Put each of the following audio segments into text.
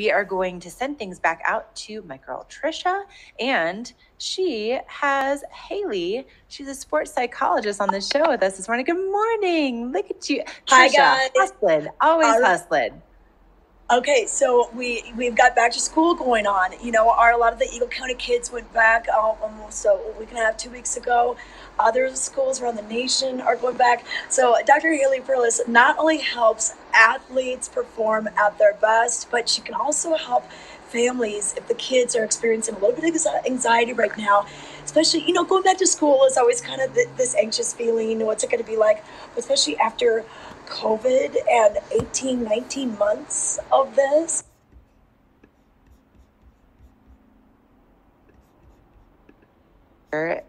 we are going to send things back out to my girl Trisha, and she has Haley. She's a sports psychologist on the show with us this morning. Good morning. Look at you, Hi, Trisha. guys. Hustling, always right. hustling. Okay, so we we've got back to school going on. You know, our a lot of the Eagle County kids went back um, almost a week and a half, two weeks ago. Other schools around the nation are going back. So Dr. Haley Perlus not only helps athletes perform at their best, but she can also help families if the kids are experiencing a little bit of anxiety right now. Especially, you know, going back to school is always kind of th- this anxious feeling. What's it going to be like? Especially after COVID and 18, 19 months of this.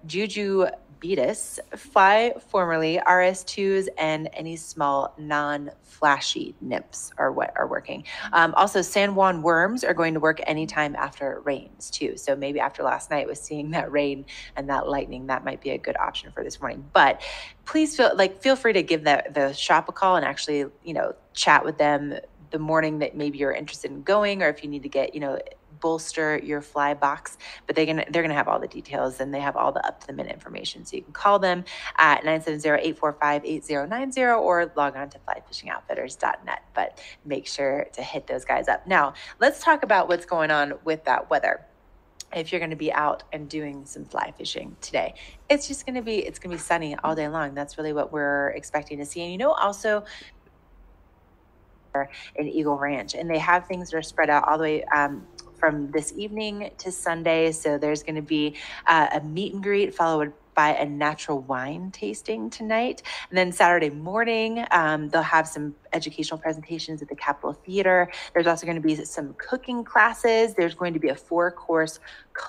Juju Baetis, fly formerly RS2s and any small non-flashy nymphs are what are working. Um, also, San Juan worms are going to work anytime after it rains too. So maybe after last night was seeing that rain and that lightning, that might be a good option for this morning. But please feel like feel free to give the the shop a call and actually you know chat with them the morning that maybe you're interested in going or if you need to get you know bolster your fly box but they can they're going to have all the details and they have all the up to the minute information so you can call them at 970-845-8090 or log on to flyfishingoutfitters.net but make sure to hit those guys up. Now let's talk about what's going on with that weather. If you're going to be out and doing some fly fishing today it's just going to be it's going to be sunny all day long. That's really what we're expecting to see. And you know also in Eagle Ranch, and they have things that are spread out all the way um, from this evening to Sunday. So there's going to be uh, a meet and greet followed by a natural wine tasting tonight, and then Saturday morning um, they'll have some educational presentations at the Capitol Theater. There's also going to be some cooking classes. There's going to be a four-course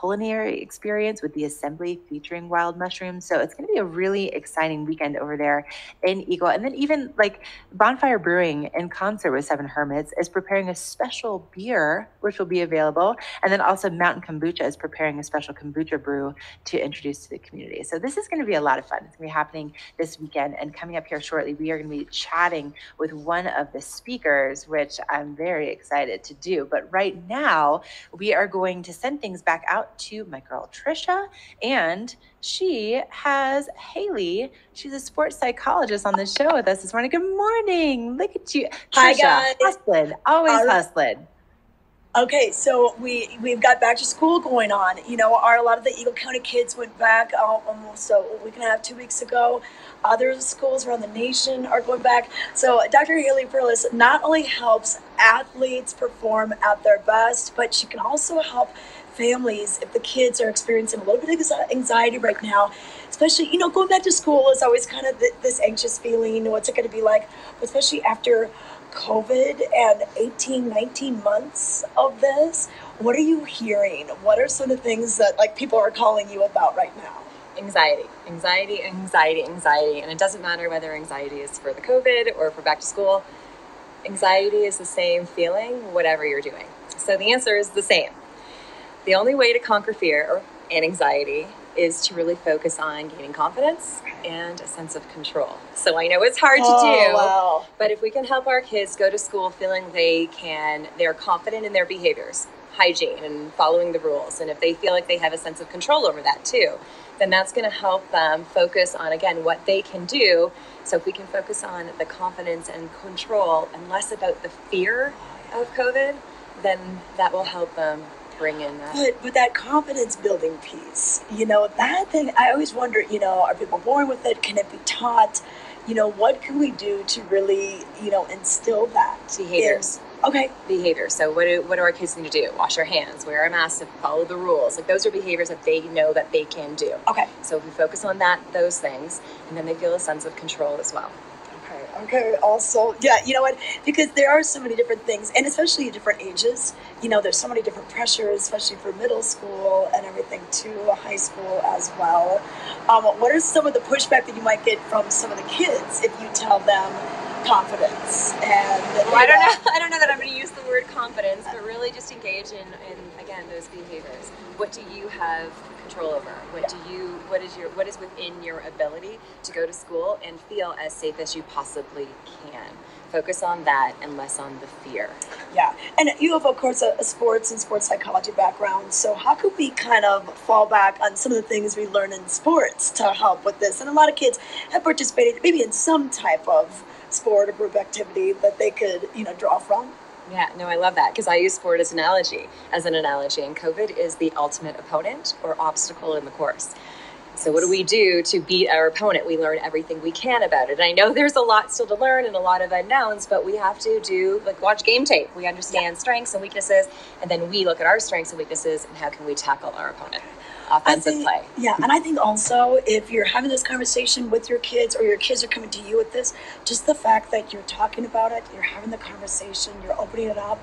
culinary experience with the assembly featuring wild mushrooms. So it's going to be a really exciting weekend over there in Eagle. And then even like Bonfire Brewing in concert with Seven Hermits is preparing a special beer, which will be available. And then also Mountain Kombucha is preparing a special kombucha brew to introduce to the community. So this is going to be a lot of fun. It's going to be happening this weekend. And coming up here shortly, we are going to be chatting with one of the speakers, which I'm very excited to do. But right now, we are going to send things back out to my girl Trisha, and she has Haley. She's a sports psychologist on the show with us this morning. Good morning. Look at you, Hi, Trisha, guys. hustling, always right. hustling. Okay, so we we've got back to school going on. You know, our a lot of the Eagle County kids went back um, almost a week and a half, two weeks ago. Other schools around the nation are going back. So Dr. Haley Perlus not only helps athletes perform at their best, but she can also help families if the kids are experiencing a little bit of anxiety right now. Especially, you know, going back to school is always kind of this anxious feeling. What's it going to be like? Especially after COVID and 18, 19 months of this. What are you hearing? What are some of the things that like people are calling you about right now? anxiety, anxiety, anxiety, anxiety. And it doesn't matter whether anxiety is for the COVID or for back to school. Anxiety is the same feeling, whatever you're doing. So the answer is the same. The only way to conquer fear and anxiety is to really focus on gaining confidence and a sense of control. So I know it's hard to oh, do. wow. But if we can help our kids go to school feeling they can, they're confident in their behaviors, hygiene, and following the rules, and if they feel like they have a sense of control over that too, then that's going to help them focus on, again, what they can do. So if we can focus on the confidence and control and less about the fear of COVID, then that will help them bring in that. But but that confidence building piece, you know, that thing I always wonder, you know, are people born with it? Can it be taught? You know, what can we do to really, you know, instill that? in- Behaviors. okay. behavior. So what do what do our kids need to do? Wash their hands, wear a mask, follow the rules. Like those are behaviors that they know that they can do. Okay. So if we focus on that, those things, and then they feel a sense of control as well. Okay. Also, yeah, you know what? Because there are so many different things, and especially different ages. You know, there's so many different pressures, especially for middle school and everything to high school as well. Um, what are some of the pushback that you might get from some of the kids if you tell them, confidence. And well, I don't know I don't know that I'm going to use the word confidence but really just engage in, in again those behaviors. What do you have control over? What do you what is your what is within your ability to go to school and feel as safe as you possibly can? Focus on that and less on the fear. Yeah and you have of course a, a sports and sports psychology background so how could we kind of fall back on some of the things we learn in sports to help with this? And a lot of kids have participated maybe in some type of sport or group activity that they could, you know, draw from. Yeah, no, I love that because I use sport as an analogy, as an analogy, and COVID is the ultimate opponent or obstacle in the course. So what do we do to beat our opponent? We learn everything we can about it. And I know there's a lot still to learn and a lot of unknowns, but we have to do like watch game tape. We understand yeah. strengths and weaknesses, and then we look at our strengths and weaknesses and how can we tackle our opponent offensive think, play. Yeah, and I think also if you're having this conversation with your kids or your kids are coming to you with this, just the fact that you're talking about it, you're having the conversation, you're opening it up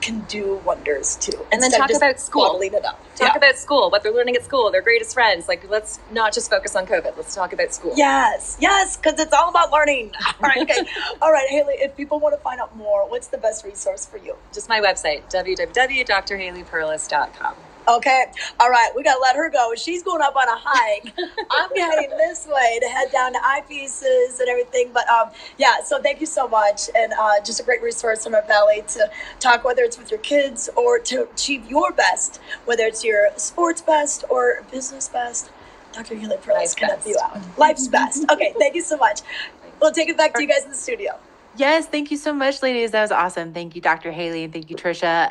can do wonders too. And then talk about school. It up. Talk yeah. about school, what they're learning at school, their greatest friends. Like, let's not just focus on COVID. Let's talk about school. Yes, yes, because it's all about learning. all right, okay. all right, Haley. If people want to find out more, what's the best resource for you? Just my website, www.drhaleyperlus.com. Okay. All right. We got to let her go. She's going up on a hike. I'm heading this way to head down to eyepieces and everything. But um, yeah, so thank you so much. And uh, just a great resource in our valley to talk, whether it's with your kids or to achieve your best, whether it's your sports best or business best. Dr. Haley Perlus can help you out. Life's best. Okay. Thank you so much. We'll take it back to you guys in the studio. Yes, thank you so much, ladies. That was awesome. Thank you, Dr. Haley, and thank you, Trisha.